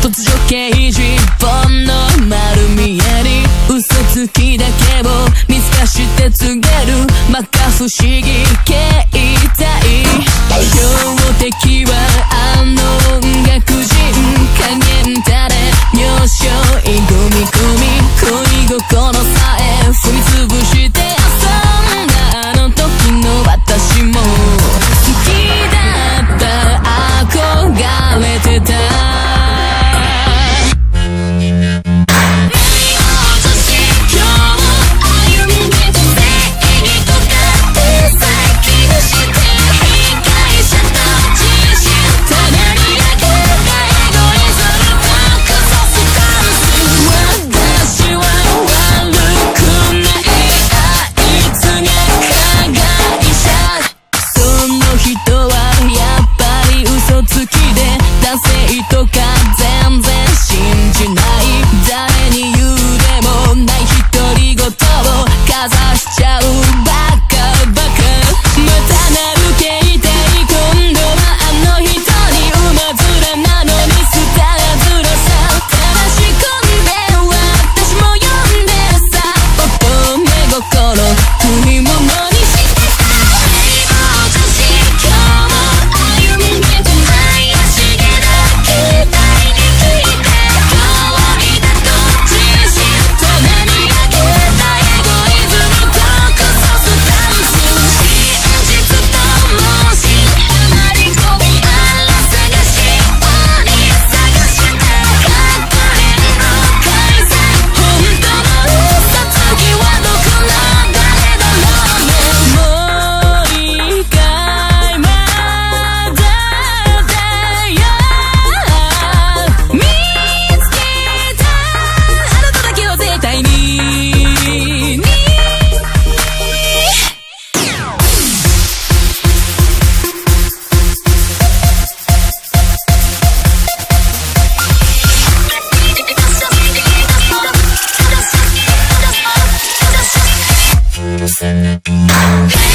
突如刑事本の丸見えに。嘘つきだけを見透かして告げる。摩訶不思議。み込み恋心さえ踏みつぶして Listen.